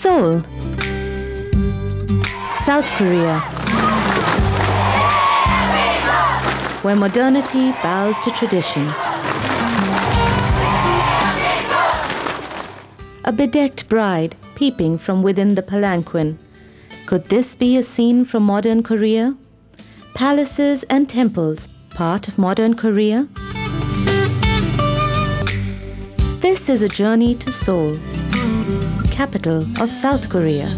Seoul, South Korea, where modernity bows to tradition. A bedecked bride peeping from within the palanquin. Could this be a scene from modern Korea? Palaces and temples, part of modern Korea? This is a journey to Seoul, capital of South Korea.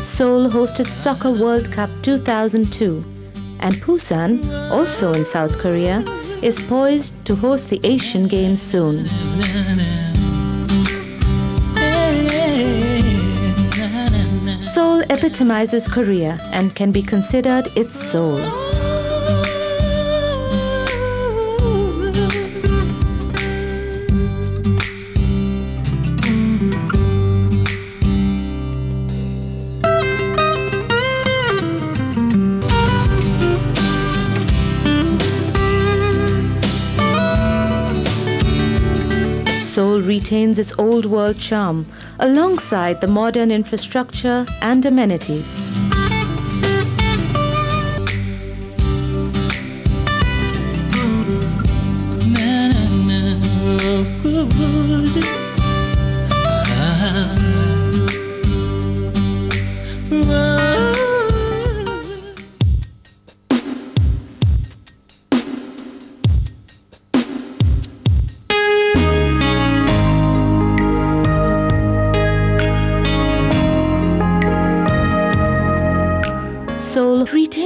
Seoul hosted Soccer World Cup 2002, and Busan, also in South Korea, is poised to host the Asian Games soon. Seoul epitomizes Korea and can be considered its soul. Seoul retains its old world charm alongside the modern infrastructure and amenities.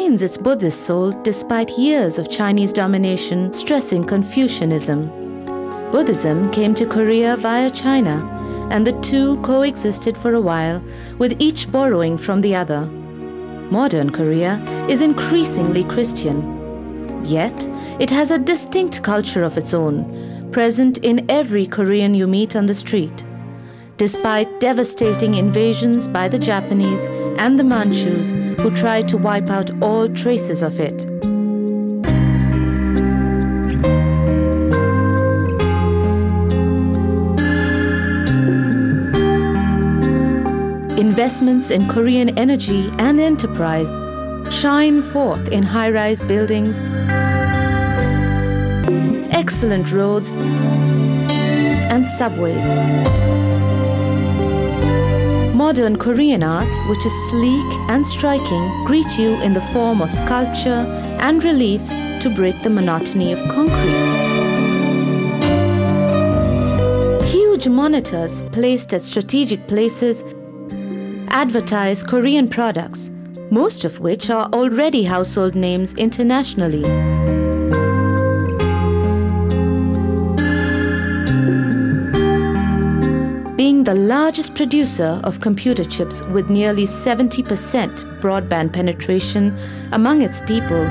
Retains its Buddhist soul despite years of Chinese domination stressing Confucianism. Buddhism came to Korea via China, and the two coexisted for a while, with each borrowing from the other. Modern Korea is increasingly Christian. Yet, it has a distinct culture of its own, present in every Korean you meet on the street. Despite devastating invasions by the Japanese and the Manchus, who tried to wipe out all traces of it. Investments in Korean energy and enterprise shine forth in high rise buildings, excellent roads, and subways. Modern Korean art, which is sleek and striking, greets you in the form of sculpture and reliefs to break the monotony of concrete. Huge monitors placed at strategic places advertise Korean products, most of which are already household names internationally. The largest producer of computer chips with nearly 70% broadband penetration among its people,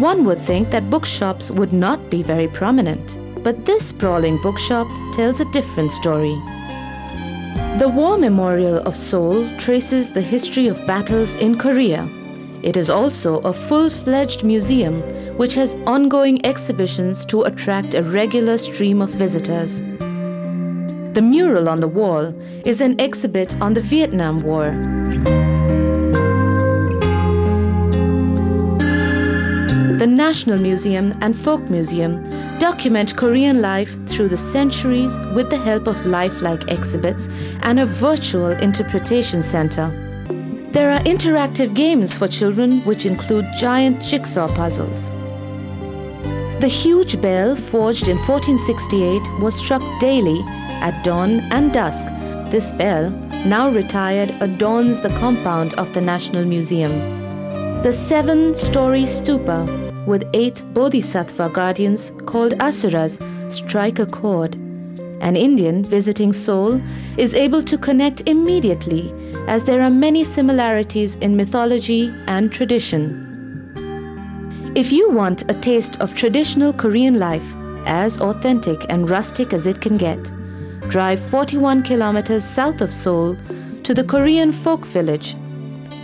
one would think that bookshops would not be very prominent. But this sprawling bookshop tells a different story. The War Memorial of Seoul traces the history of battles in Korea. It is also a full fledged museum which has ongoing exhibitions to attract a regular stream of visitors. The mural on the wall is an exhibit on the Vietnam War. The National Museum and Folk Museum document Korean life through the centuries with the help of lifelike exhibits and a virtual interpretation center. There are interactive games for children which include giant jigsaw puzzles. The huge bell, forged in 1468, was struck daily at dawn and dusk. This bell, now retired, adorns the compound of the National Museum. The seven story stupa with eight bodhisattva guardians called asuras strike a chord. An Indian visiting Seoul is able to connect immediately as there are many similarities in mythology and tradition. If you want a taste of traditional Korean life, as authentic and rustic as it can get, drive 41 kilometers south of Seoul to the Korean folk village.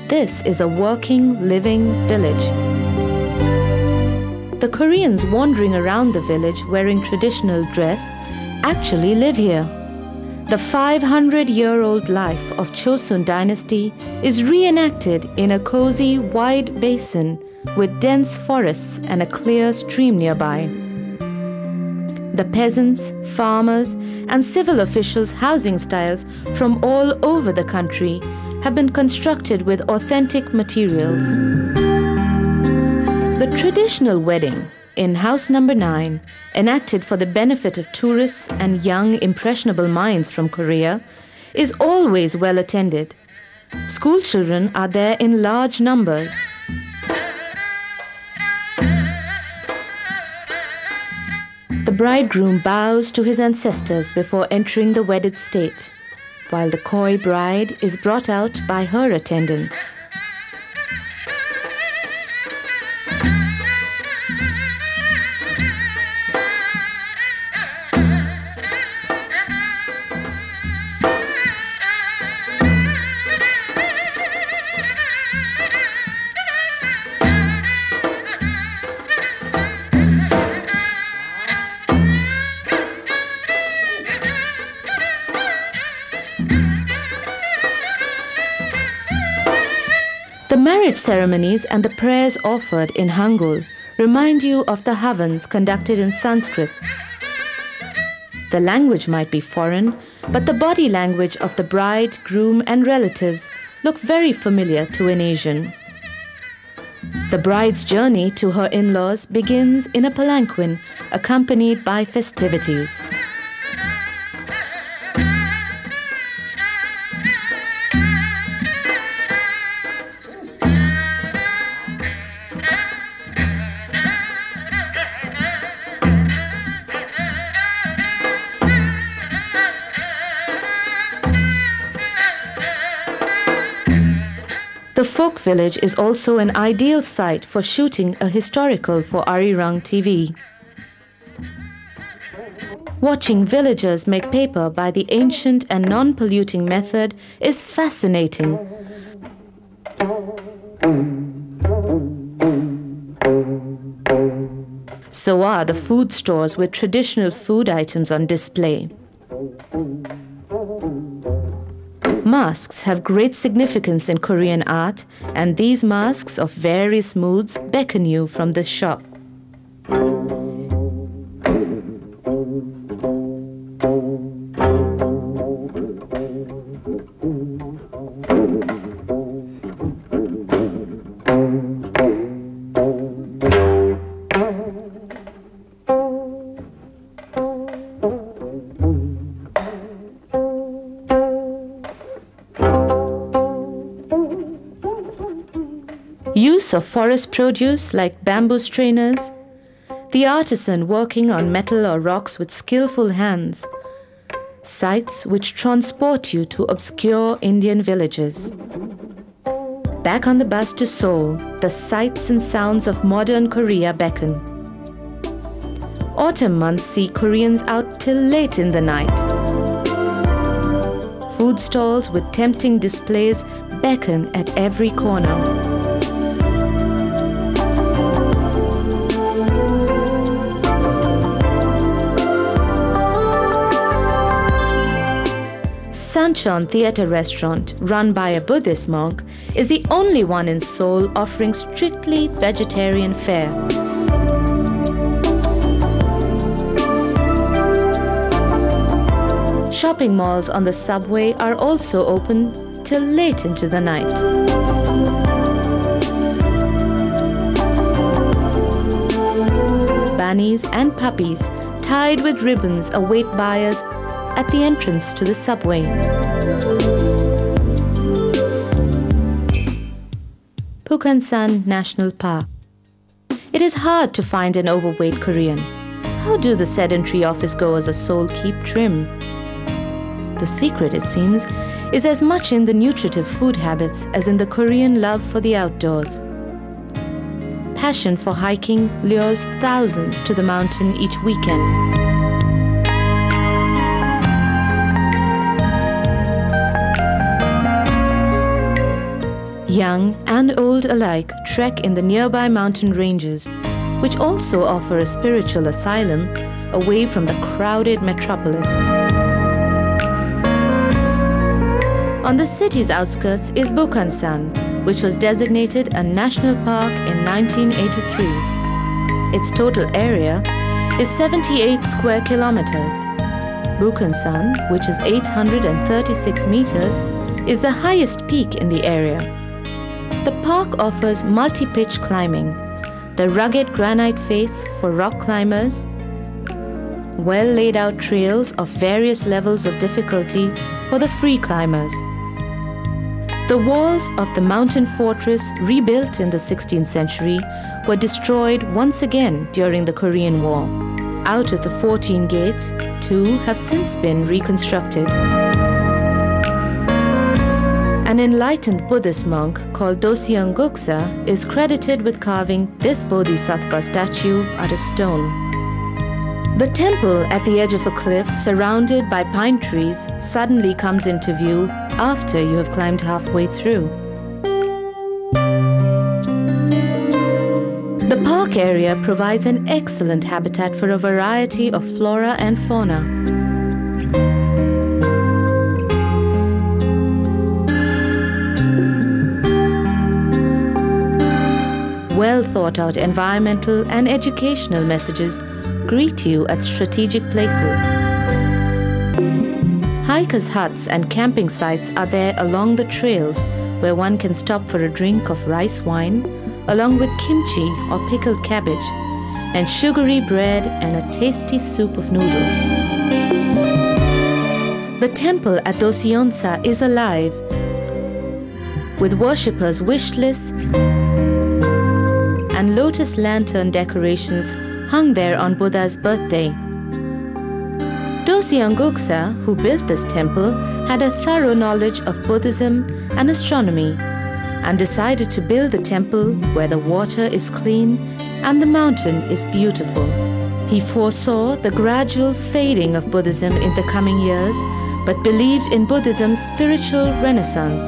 This is a working, living village. the Koreans wandering around the village wearing traditional dress actually live here. The 500 year old life of Chosun dynasty is reenacted in a cozy, wide basin with dense forests and a clear stream nearby. The peasants, farmers, and civil officials' housing styles from all over the country have been constructed with authentic materials. The traditional wedding in House Number 9, enacted for the benefit of tourists and young, impressionable minds from Korea, is always well attended. School children are there in large numbers. The bridegroom bows to his ancestors before entering the wedded state, while the coy bride is brought out by her attendants. Ceremonies and the prayers offered in Hangul remind you of the Havans conducted in Sanskrit. The language might be foreign, but the body language of the bride, groom, and relatives look very familiar to an Asian. The bride's journey to her in laws begins in a palanquin accompanied by festivities. The folk village is also an ideal site for shooting a historical for Arirang TV. Watching villagers make paper by the ancient and non polluting method is fascinating. So are the food stores with traditional food items on display. Masks have great significance in Korean art, and these masks of various moods beckon you from the shop. Forest produce like bamboo strainers, the artisan working on metal or rocks with skillful hands, sights which transport you to obscure Indian villages. Back on the bus to Seoul, the sights and sounds of modern Korea beckon. Autumn months see Koreans out till late in the night. Food stalls with tempting displays beckon at every corner. Sancheon Theatre Restaurant, run by a Buddhist monk, is the only one in Seoul offering strictly vegetarian fare. Shopping malls on the subway are also open till late into the night. Bunnies and puppies tied with ribbons await buyers at the entrance to the subway. Bukhansan National Park. It is hard to find an overweight Korean. How do the sedentary office goers of Seoul keep trim? The secret, it seems, is as much in the nutritive food habits as in the Korean love for the outdoors. Passion for hiking lures thousands to the mountain each weekend. Young and old alike trek in the nearby mountain ranges, which also offer a spiritual asylum away from the crowded metropolis. On the city's outskirts is Bukhansan, which was designated a national park in 1983. Its total area is 78 square kilometers. Bukhansan, which is 836 meters, is the highest peak in the area. The park offers multi-pitch climbing, the rugged granite face for rock climbers, well laid out trails of various levels of difficulty for the free climbers. The walls of the mountain fortress, rebuilt in the 16th century, were destroyed once again during the Korean War. Out of the 14 gates, two have since been reconstructed. An enlightened Buddhist monk called Dosyang Guksa is credited with carving this Bodhisattva statue out of stone. The temple at the edge of a cliff surrounded by pine trees suddenly comes into view after you have climbed halfway through. The park area provides an excellent habitat for a variety of flora and fauna. Well thought out environmental and educational messages greet you at strategic places. Hikers' huts and camping sites are there along the trails where one can stop for a drink of rice wine, along with kimchi or pickled cabbage, and sugary bread and a tasty soup of noodles. The temple at Dosyonsa is alive, with worshippers' wish lists and lotus lantern decorations hung there on Buddha's birthday. Dosyang Guksa, who built this temple, had a thorough knowledge of Buddhism and astronomy and decided to build the temple where the water is clean and the mountain is beautiful. He foresaw the gradual fading of Buddhism in the coming years, but believed in Buddhism's spiritual renaissance.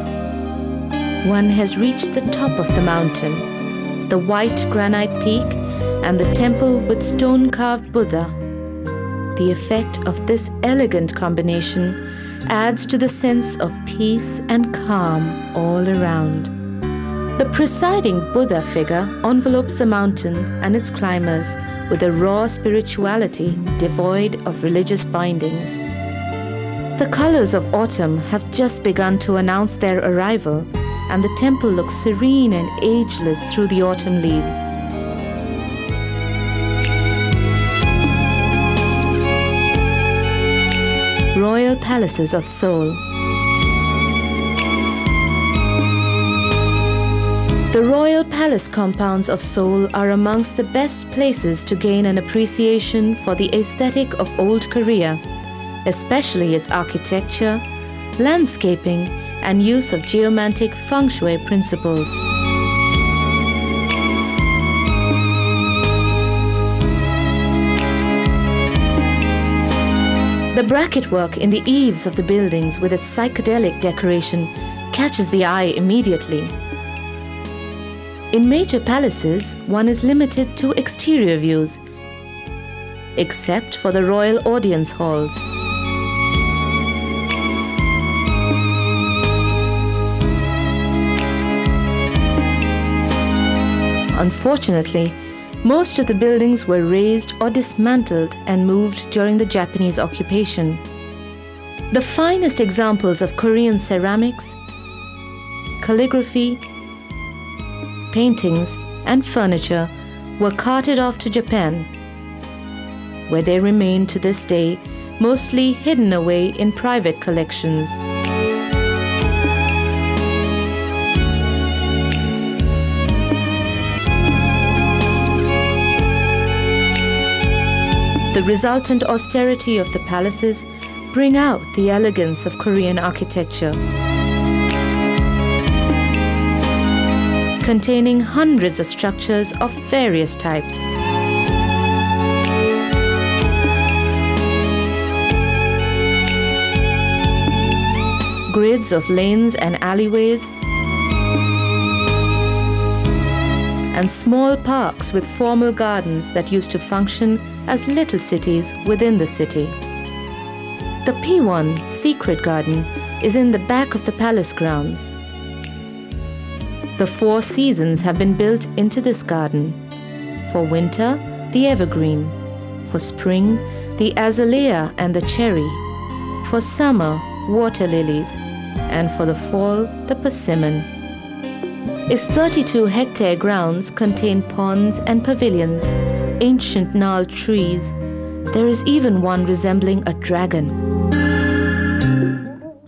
One has reached the top of the mountain, the white granite peak, and the temple with stone carved Buddha the effect of this elegant combination adds to the sense of peace and calm all around. The presiding Buddha figure envelopes the mountain and its climbers with a raw spirituality devoid of religious bindings. The colors of autumn have just begun to announce their arrival, and the temple looks serene and ageless through the autumn leaves. Royal Palaces of Seoul. The royal palace compounds of Seoul are amongst the best places to gain an appreciation for the aesthetic of old Korea, especially its architecture, landscaping, and use of geomantic feng shui principles. The bracket work in the eaves of the buildings with its psychedelic decoration catches the eye immediately. In major palaces, one is limited to exterior views, except for the royal audience halls. Unfortunately, most of the buildings were razed or dismantled and moved during the Japanese occupation. The finest examples of Korean ceramics, calligraphy, paintings, and furniture were carted off to Japan, where they remain to this day, mostly hidden away in private collections. The resultant austerity of the palaces bring out the elegance of Korean architecture. Containing hundreds of structures of various types. Grids of lanes and alleyways and small parks with formal gardens that used to function as little cities within the city. The Biwon Secret Garden is in the back of the palace grounds. The four seasons have been built into this garden. For winter, the evergreen. For spring, the azalea and the cherry. For summer, water lilies. And for the fall, the persimmon. Its 32 hectare grounds contain ponds and pavilions, ancient gnarled trees. There is even one resembling a dragon.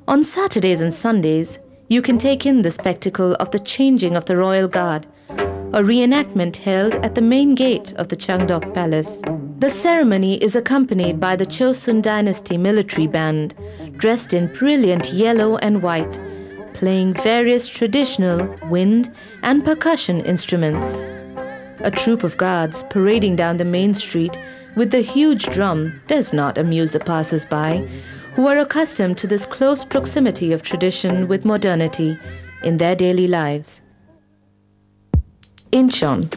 On Saturdays and Sundays, you can take in the spectacle of the changing of the royal guard, a reenactment held at the main gate of the Changdok Palace. The ceremony is accompanied by the Chosun Dynasty military band, dressed in brilliant yellow and white, playing various traditional wind and percussion instruments. A troop of guards parading down the main street with the huge drum does not amuse the passers by, who are accustomed to this close proximity of tradition with modernity in their daily lives. Incheon.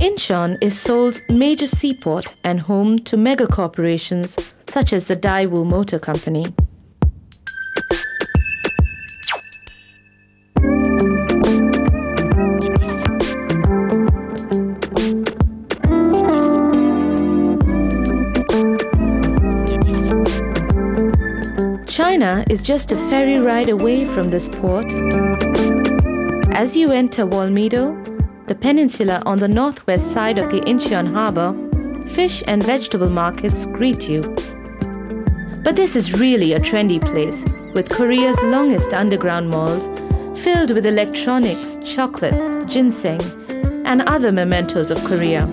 Incheon is Seoul's major seaport and home to mega corporations such as the Daewoo Motor Company. Is just a ferry ride away from this port. As you enter Wolmido, the peninsula on the northwest side of the Incheon harbor, fish and vegetable markets greet you. But this is really a trendy place with Korea's longest underground malls filled with electronics, chocolates, ginseng, and other mementos of Korea.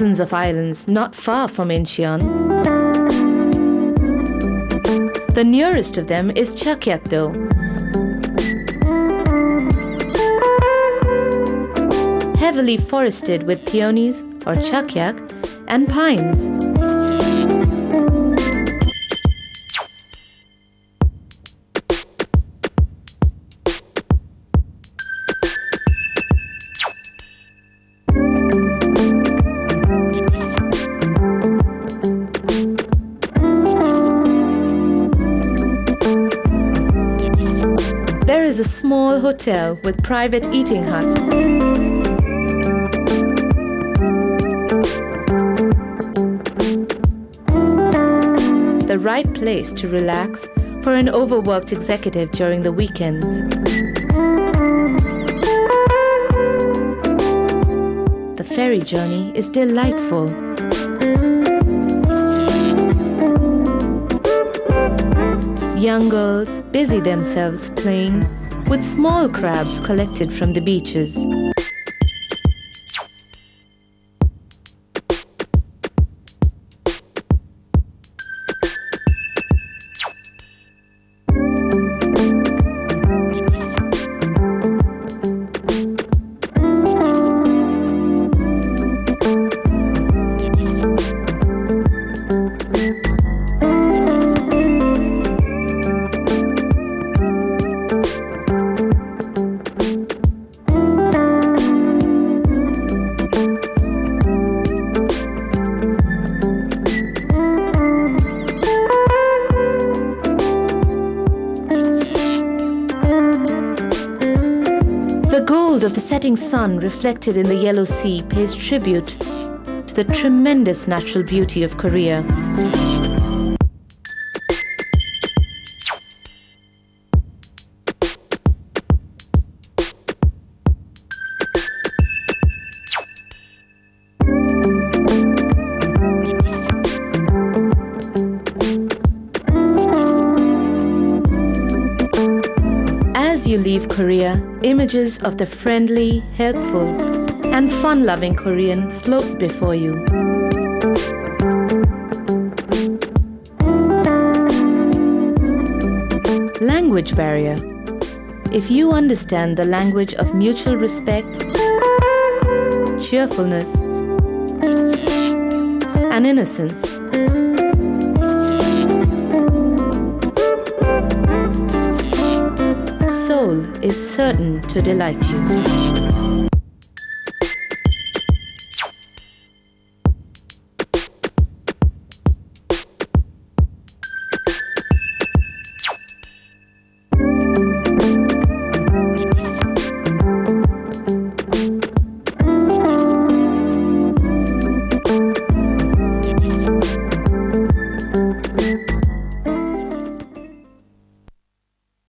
Dozens of islands not far from Incheon. The nearest of them is Chakyakdo. Heavily forested with peonies or chakyak and pines. Small hotel with private eating huts. The right place to relax for an overworked executive during the weekends. The ferry journey is delightful. Young girls busy themselves playing with small crabs collected from the beaches. Setting sun reflected in the Yellow Sea pays tribute to the tremendous natural beauty of Korea. Korea, images of the friendly, helpful, and fun loving Korean float before you. Language barrier. If you understand the language of mutual respect, cheerfulness, and innocence, Seoul is certain to delight you.